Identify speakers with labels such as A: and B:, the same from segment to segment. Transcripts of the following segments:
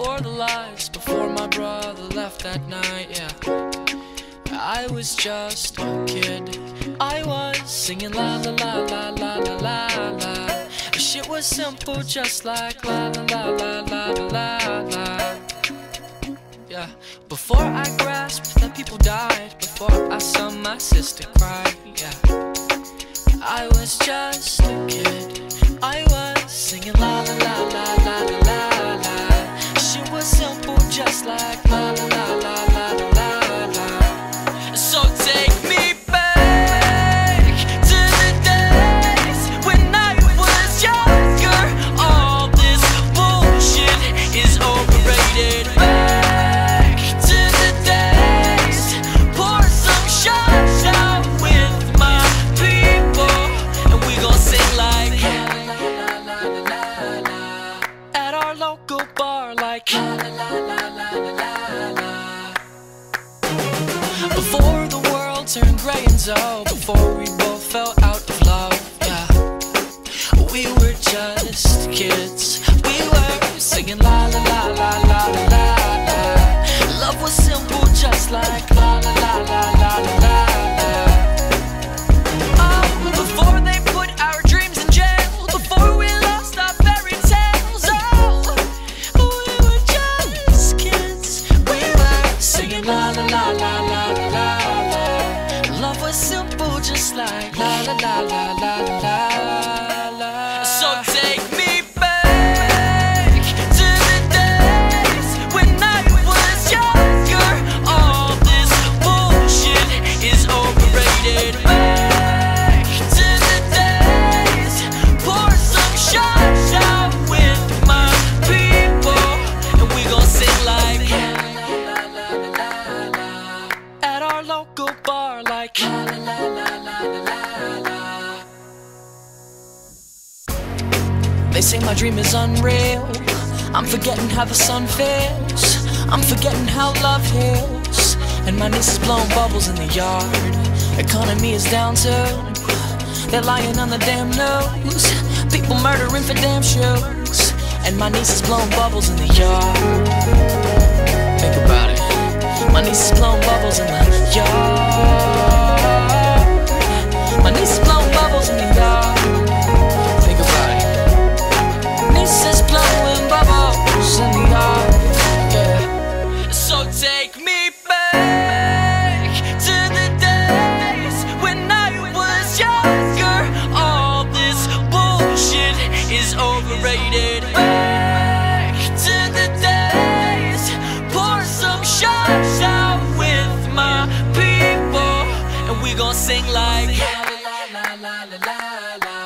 A: realized before my brother left that night, yeah. I was just a kid. I was singing la la la la la la la la. Shit was simple, just like la la la la la la la. Yeah. Before I grasped that people died, before I saw my sister cry, yeah. I was just a kid. I was singing la la la la la la just like so before we both fell out of love. Yeah, we were just kids. We were singing la la la la la la. Love was simple, just like la la la la la la. La la la la like la la la la la la. So take me back to the days when I was younger. All this bullshit is overrated. Back to the days, pour some shots out with my people, and we gon' sing like la la la la la at our local bar, like la la la la They say my dream is unreal. I'm forgetting how the sun feels. I'm forgetting how love heals. And my niece is blowing bubbles in the yard. Economy is down too. They're lying on the damn news. People murdering for damn shoes. And my niece is blowing bubbles in the yard. Think about it. My niece is blowing bubbles in the sing like la la la la la la.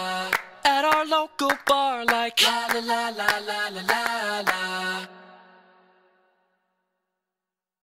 A: At our local bar like la la la la la la la